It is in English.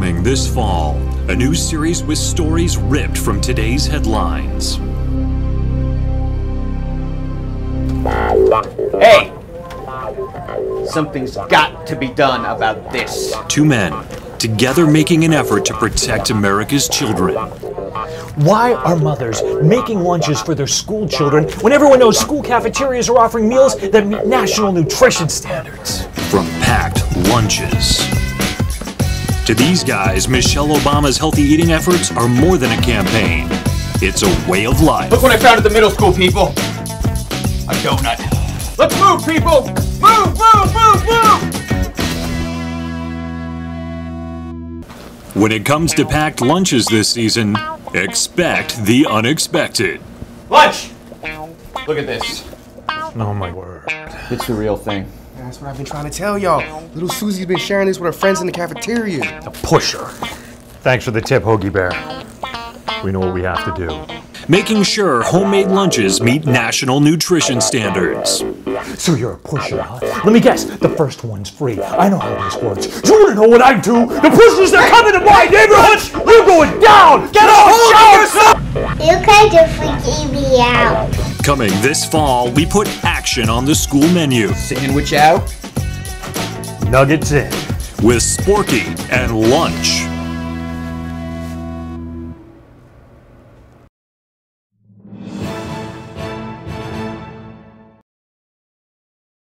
this fall, a new series with stories ripped from today's headlines. Hey! Something's got to be done about this. Two men, together making an effort to protect America's children. Why are mothers making lunches for their school children when everyone knows school cafeterias are offering meals that meet national nutrition standards? From packed lunches. To these guys, Michelle Obama's healthy eating efforts are more than a campaign. It's a way of life. Look what I found at the middle school, people. A donut. Let's move, people! Move, move, move, move! When it comes to packed lunches this season, expect the unexpected. Lunch! Look at this. Oh my word. It's the real thing. That's what I've been trying to tell y'all. Little Susie's been sharing this with her friends in the cafeteria. A pusher. Thanks for the tip, Hoagie Bear. We know what we have to do. Making sure homemade lunches meet national nutrition standards. So you're a pusher, huh? Let me guess, the first one's free. I know how this works. You wanna know what I do? The pushers that come into my neighborhood, you're going down! Get off! Show yourself! You kind of freaking me out. Coming this fall, we put action on the school menu Sandwich out. Nuggets in. with Sporky and Lunch.